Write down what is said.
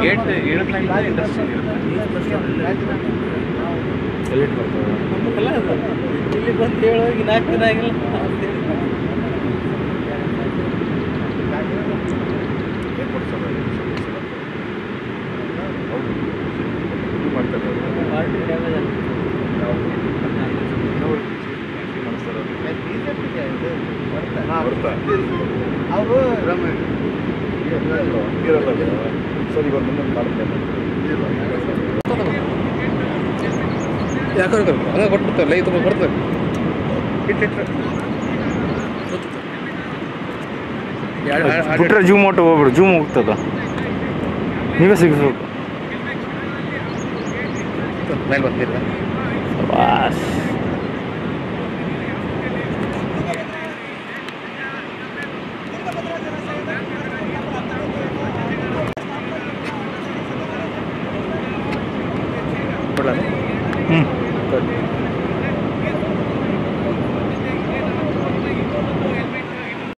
Gate ಏಳು interest elite ಬರ್ತದೆ ಇಲ್ಲಿ ಬಂದು ಹೇಳೋ ಈಗ ನಾಲ್ಕು ದಿನ ಆಗಿಲ್ಲ ಮಾಡ್ತಾರೆ ಬಿಜೆಪಿಗೆ ಅವರು ಇರಲ್ಲ ಮುಂದೊಂದು ಕೊಡ್ತಾರೆ ಬಿಟ್ರೆ ಜೂಮ್ ಆಟೋ ಹೋಗ್ಬಿಡು ಜೂಮ್ ಹೋಗ್ತದ ನೀವೇ ಸಿಗಿಸ್ಬೇಕು ಮೇಲೆ ಬಂದಿಲ್ಲ Good.